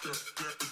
get, get, get.